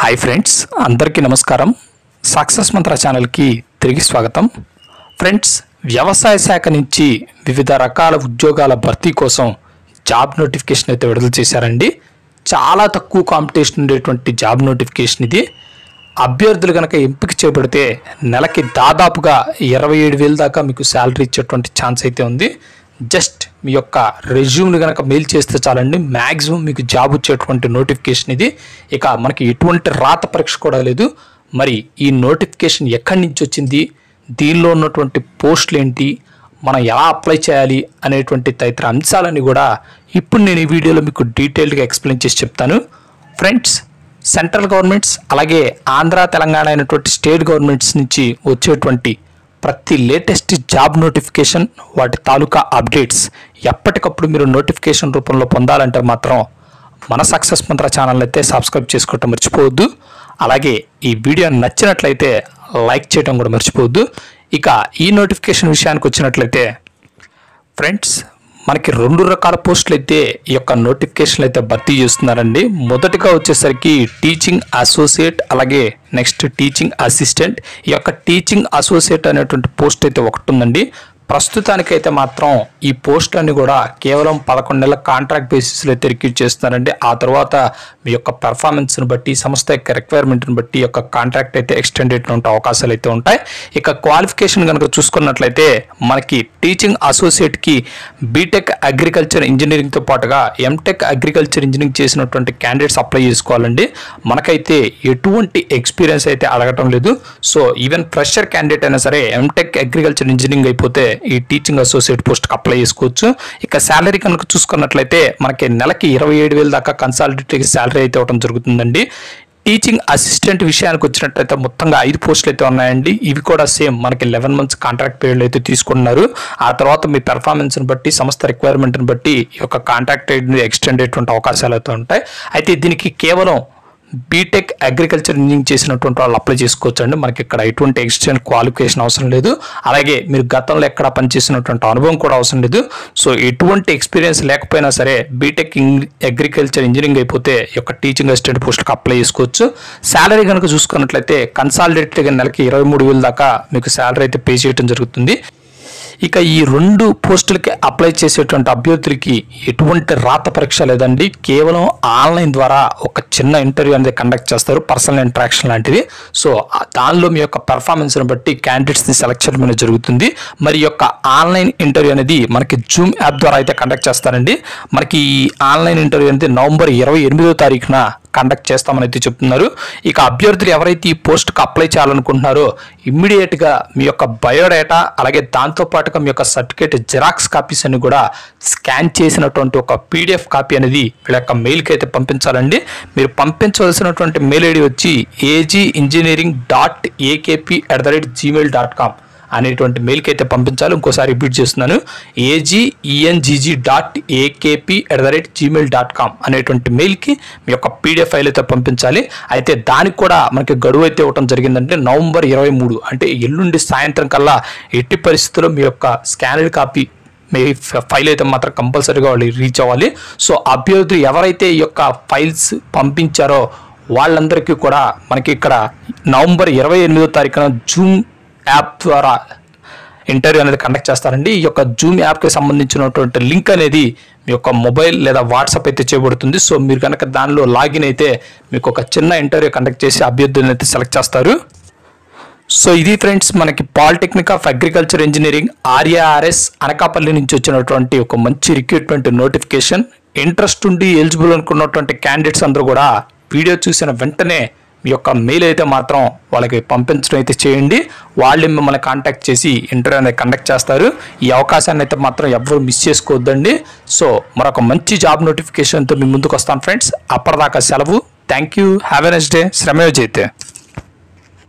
Hi friends అందరికీ నమస్కారం. Success మంత్ర ఛానల్కి తిరిగి స్వాగతం. ఫ్రెండ్స్ వ్యవసాయ శాఖ నుంచి వివిధ రకాల ఉద్యోగాల భర్తీ కోసం జాబ్ నోటిఫికేషన్ అయితే విడుదల చేశారండి. చాలా తక్కువ కాంపిటీషన్ ఉండేటువంటి జాబ్ నోటిఫికేషన్ ఇది. అభ్యర్థులు కనుక ఎంపిక చేయబడితే నెలకి దాదాపుగా ఇరవై ఏడు వేల దాకా మీకు శాలరీ ఇచ్చేటువంటి ఛాన్స్ అయితే ఉంది. జస్ట్ మీ యొక్క రెజ్యూమ్ని కనుక మెయిల్ చేస్తే చాలండి. మ్యాక్సిమం మీకు జాబ్ వచ్చేటువంటి నోటిఫికేషన్ ఇది. ఇక మనకి ఎటువంటి రాత పరీక్ష కూడా లేదు. మరి ఈ నోటిఫికేషన్ ఎక్కడి నుంచి వచ్చింది? దీనిలో ఉన్నటువంటి పోస్టులు ఏంటి? మనం ఎలా అప్లై చేయాలి? అనేటువంటి తదితర అంశాలని కూడా ఇప్పుడు నేను ఈ వీడియోలో మీకు డీటెయిల్డ్గా ఎక్స్ప్లెయిన్ చేసి చెప్తాను. ఫ్రెండ్స్ సెంట్రల్ గవర్నమెంట్స్ అలాగే ఆంధ్ర తెలంగాణ అయినటువంటి స్టేట్ గవర్నమెంట్స్ నుంచి వచ్చేటువంటి ప్రతి లేటెస్ట్ జాబ్ నోటిఫికేషన్ వాటి తాలూకా అప్డేట్స్ ఎప్పటికప్పుడు మీరు నోటిఫికేషన్ రూపంలో పొందాలంటే మాత్రం మన సక్సెస్ మంత్ర ఛానల్ అయితే సబ్స్క్రైబ్ చేసుకోవటం మర్చిపోవద్దు. అలాగే ఈ వీడియో నచ్చినట్లయితే లైక్ చేయడం కూడా మర్చిపోవద్దు. ఇక ఈ నోటిఫికేషన్ విషయానికి వచ్చినట్లయితే ఫ్రెండ్స్ మనకి రెండు రకాల పోస్టులు అయితే ఈ యొక్క నోటిఫికేషన్లు అయితే భర్తీ చేస్తున్నారండి. మొదటిగా వచ్చేసరికి టీచింగ్ అసోసియేట్ అలాగే నెక్స్ట్ టీచింగ్ అసిస్టెంట్. ఈ యొక్క టీచింగ్ అసోసియేట్ అనేటువంటి పోస్ట్ అయితే ఒకటి ఉందండి. ప్రస్తుతానికైతే మాత్రం ఈ పోస్టులన్నీ కూడా కేవలం పదకొండు నెలల కాంట్రాక్ట్ బేసిస్లో అయితే రిక్రూట్ చేస్తున్నారండి. ఆ తర్వాత మీ యొక్క పెర్ఫార్మెన్స్ని బట్టి సంస్థ యొక్క రిక్వైర్మెంట్ని బట్టి యొక్క కాంట్రాక్ట్ అయితే ఎక్స్టెండ్ ఉంటే అవకాశాలు అయితే ఉంటాయి. ఇక క్వాలిఫికేషన్ కనుక చూసుకున్నట్లయితే మనకి టీచింగ్ అసోసియేట్కి బీటెక్ అగ్రికల్చర్ ఇంజనీరింగ్తో పాటుగా ఎంటెక్ అగ్రికల్చర్ ఇంజనీరింగ్ చేసినటువంటి క్యాండిడేట్స్ అప్లై చేసుకోవాలండి. మనకైతే ఎటువంటి ఎక్స్పీరియన్స్ అయితే అడగటం లేదు. సో ఈవెన్ ఫ్రెషర్ క్యాండిడేట్ అయినా సరే ఎంటెక్ అగ్రికల్చర్ ఇంజనీరింగ్ అయిపోతే ఈ టీచింగ్ అసోసియేట్ పోస్ట్కి అప్లై చేసుకోవచ్చు. ఇక శాలరీ కనుక చూసుకున్నట్లయితే మనకి నెలకి ఇరవై ఏడు వేల దాకా కన్సాలిడేటరీ శాలరీ అయితే ఇవ్వడం జరుగుతుందండి. టీచింగ్ అసిస్టెంట్ విషయానికి వచ్చినట్లయితే మొత్తంగా ఐదు పోస్టులు అయితే ఉన్నాయండి. ఇవి కూడా సేమ్ మనకి లెవెన్ మంత్స్ కాంట్రాక్ట్ పీరియడ్ అయితే తీసుకున్నారు ఆ తర్వాత మీ పెర్ఫార్మెన్స్ని బట్టి సంస్థ రిక్వైర్మెంట్ని బట్టి ఈ యొక్క కాంట్రాక్ట్ ఎక్స్టెండ్ అయ్యేటువంటి అవకాశాలు అయితే ఉంటాయి. అయితే దీనికి కేవలం బీటెక్ అగ్రికల్చర్ ఇంజనీరింగ్ చేసినటువంటి వాళ్ళు అప్లై చేసుకోవచ్చు అండి మనకి ఇక్కడ ఎటువంటి ఎక్స్టెండ్ క్వాలిఫికేషన్ అవసరం లేదు. అలాగే మీరు గతంలో ఎక్కడ పనిచేసినటువంటి అనుభవం కూడా అవసరం లేదు. సో ఎటువంటి ఎక్స్పీరియన్స్ లేకపోయినా సరే బీటెక్ అగ్రికల్చర్ ఇంజనీరింగ్ అయిపోతే ఒక యొక్క టీచింగ్ అసిస్టెంట్ పోస్ట్కి అప్లై చేసుకోవచ్చు. శాలరీ కనుక చూసుకున్నట్లయితే కన్సాలిడేటెడ్గా నెలకి ఇరవై మూడు వేల దాకా మీకు శాలరీ అయితే పే చేయడం జరుగుతుంది. ఇక ఈ రెండు పోస్టులకి అప్లై చేసేటువంటి అభ్యర్థులకి ఎటువంటి రాత పరీక్ష లేదండి. కేవలం ఆన్లైన్ ద్వారా ఒక చిన్న ఇంటర్వ్యూ అనేది కండక్ట్ చేస్తారు. పర్సనల్ ఇంటరాక్షన్ లాంటిది. సో దానిలో మీ యొక్క పెర్ఫార్మెన్స్ని బట్టి క్యాండిడేట్స్ని సెలెక్ట్ చేయడం అనేది జరుగుతుంది. మరి యొక్క ఆన్లైన్ ఇంటర్వ్యూ అనేది మనకి జూమ్ యాప్ ద్వారా అయితే కండక్ట్ చేస్తారండి. మనకి ఈ ఆన్లైన్ ఇంటర్వ్యూ అనేది నవంబర్ ఇరవై ఎనిమిదో తారీఖున కండక్ట్ చేస్తామని అయితే చెప్తున్నారు. ఇక అభ్యర్థులు ఎవరైతే ఈ పోస్ట్కి అప్లై చేయాలనుకుంటున్నారో ఇమ్మీడియట్గా మీ యొక్క బయోడేటా అలాగే దాంతోపాటుగా మీ యొక్క సర్టిఫికేట్ జిరాక్స్ కాపీస్ అని కూడా స్కాన్ చేసినటువంటి ఒక పీడిఎఫ్ కాపీ అనేది వీళ్ళ యొక్క మెయిల్కి అయితే పంపించాలండి. మీరు పంపించవలసినటువంటి మెయిల్ ఐడి వచ్చి AG engineering dot AKP at the rate Gmail dot com అనేటువంటి మెయిల్కి అయితే పంపించాలి. ఇంకోసారి రిపీట్ చేస్తున్నాను. A G E N G G dot AKP at the rate Gmail dot com అనేటువంటి మెయిల్కి మీ యొక్క పీడిఎఫ్ ఫైల్ అయితే పంపించాలి. అయితే దానికి కూడా మనకి గడువు అయితే ఇవ్వడం జరిగిందంటే నవంబర్ ఇరవై మూడు. అంటే ఎల్లుండి సాయంత్రం కల్లా ఎట్టి పరిస్థితుల్లో మీ యొక్క స్కానర్డ్ కాపీ మీ ఫైల్ అయితే మాత్రం కంపల్సరీగా వాళ్ళు రీచ్ అవ్వాలి. సో అభ్యర్థులు ఎవరైతే ఈ యొక్క ఫైల్స్ పంపించారో వాళ్ళందరికీ కూడా మనకి ఇక్కడ నవంబర్ ఇరవై ఎనిమిదో తారీఖున జూమ్ యాప్ ద్వారా ఇంటర్వ్యూ అనేది కండక్ట్ చేస్తారండి. ఈ యొక్క జూమ్ యాప్కి సంబంధించినటువంటి లింక్ అనేది మీ యొక్క మొబైల్ లేదా వాట్సాప్ అయితే చేయబడుతుంది సో మీరు కనుక దానిలో లాగిన్ అయితే మీకు ఒక చిన్న ఇంటర్వ్యూ కండక్ట్ చేసి అభ్యర్థులను అయితే సెలెక్ట్ చేస్తారు. సో ఇది ఫ్రెండ్స్ మనకి polytechnic of agriculture engineering RARS Anakapalli నుంచి వచ్చినటువంటి ఒక మంచి రిక్రూట్మెంట్ నోటిఫికేషన్ ఇంట్రెస్ట్ ఉండి ఎలిజిబుల్ అనుకున్నటువంటి క్యాండిడేట్స్ అందరూ కూడా వీడియో చూసిన వెంటనే యొక్క మెయిల్ అయితే మాత్రం వాళ్ళకి పంపించడం అయితే చేయండి. వాళ్ళు మిమ్మల్ని కాంటాక్ట్ చేసి ఇంటర్వ్యూ అనేది కండక్ట్ చేస్తారు. ఈ అవకాశాన్ని అయితే మాత్రం ఎవరు మిస్ చేసుకోవద్దండి. సో మరొక మంచి జాబ్ నోటిఫికేషన్తో మీ ముందుకు వస్తాను ఫ్రెండ్స్ అప్పటిదాకా సెలవు. Thank you have a next day శ్రమయోజైతే.